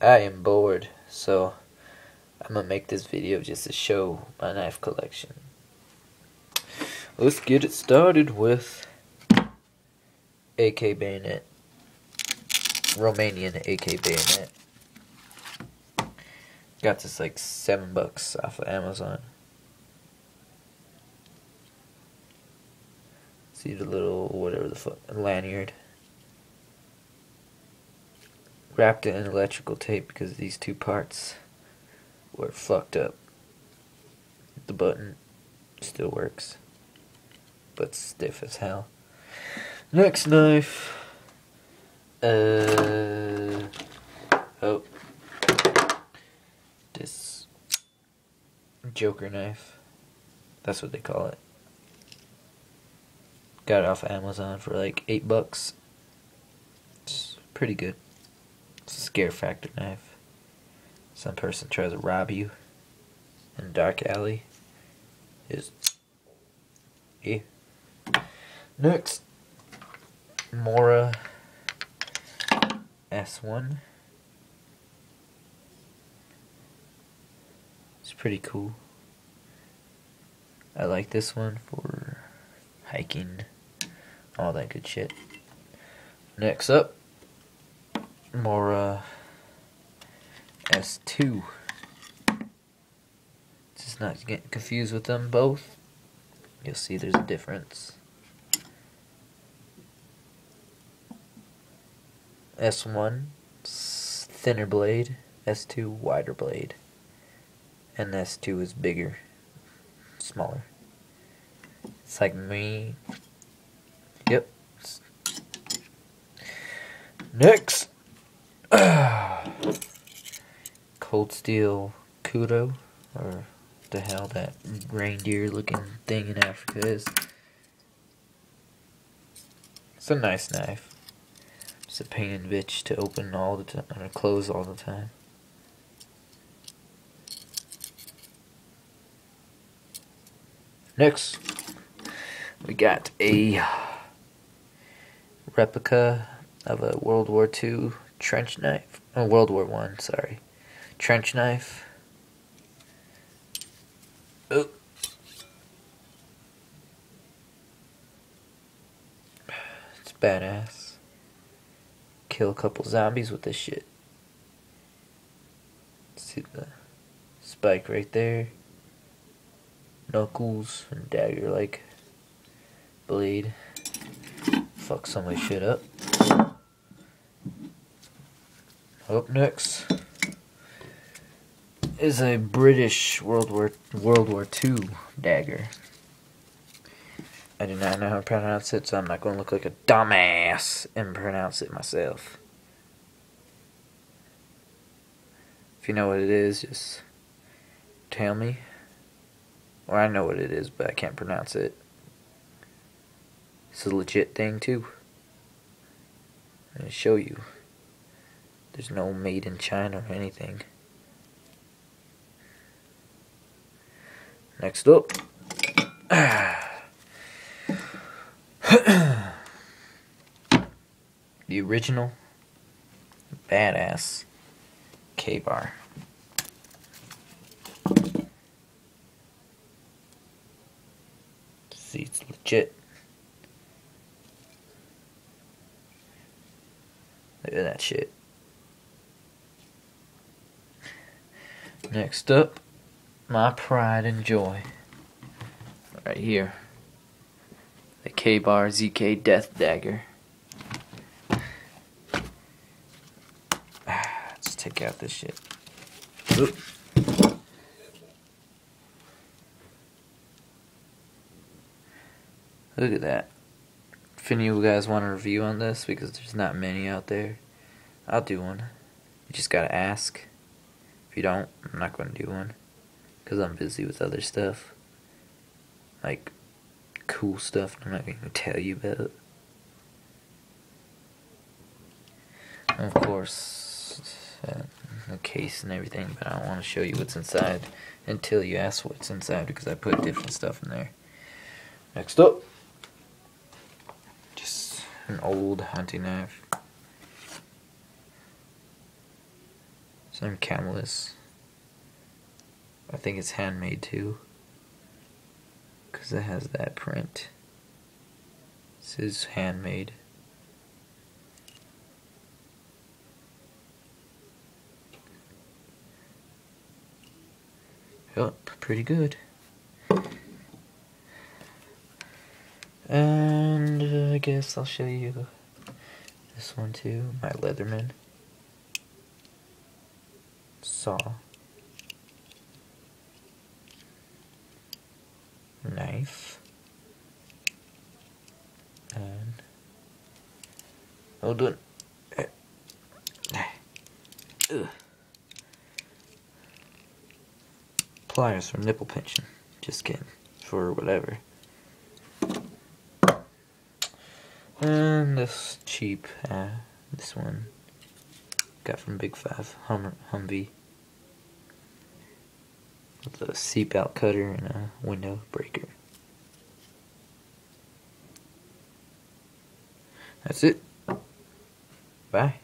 I am bored, so I'm gonna make this video just to show my knife collection. Let's get it started with AK bayonet. Romanian AK bayonet. Got this like seven bucks off of Amazon. See the little whatever the fuck lanyard. Wrapped it in electrical tape because these two parts were fucked up. The button still works, but stiff as hell. Next knife. Uh oh. This Joker knife. That's what they call it. Got it off of Amazon for like eight bucks. It's pretty good. Scare factor knife. Some person tries to rob you in a dark alley. Is yeah. Next, Mora S1. It's pretty cool. I like this one for hiking, all that good shit. Next up, Mora uh, S2. Just not getting confused with them both. You'll see there's a difference. S1, thinner blade. S2, wider blade. And S2 is bigger, smaller. It's like me. Yep. Next. Cold Steel Kudu, or the hell that reindeer looking thing in Africa is. It's a nice knife. It's a pain in the bitch to open all the time or close all the time. Next, we got a replica of a World War II trench knife. Oh, World War One, sorry. Trench knife. Oh. It's badass. Kill a couple zombies with this shit. See the spike right there. Knuckles and dagger like blade. Fuck some of somebody shit up. Up next is a British World War World War II dagger. I do not know how to pronounce it, so I'm not going to look like a dumbass and pronounce it myself. If you know what it is, just tell me. Or I know what it is, but I can't pronounce it. It's a legit thing, too. I'm going to show you. There's no made in China or anything. Next up. the original badass Ka-Bar. See, it's legit. Look at that shit. Next up, my pride and joy. Right here. The Ka-Bar ZK Death Dagger. Let's take out this shit. Oop. Look at that. If any of you guys want a review on this, because there's not many out there, I'll do one. You just gotta ask. You don't, I'm not gonna do one. Because I'm busy with other stuff. Like, cool stuff I'm not gonna tell you about. And of course, uh, the case and everything, but I don't want to show you what's inside until you ask what's inside because I put different stuff in there. Next up, just an old hunting knife. Some Camillus. I think it's handmade too. Because it has that print. This is handmade. Yep, pretty good. And uh, I guess I'll show you this one too, my Leatherman saw, knife, and hold on. Pliers for nipple pinching. Just kidding. For whatever. And this cheap, uh, this one got from Big Five Hummer Humvee with a seatbelt cutter and a window breaker. That's it. Bye.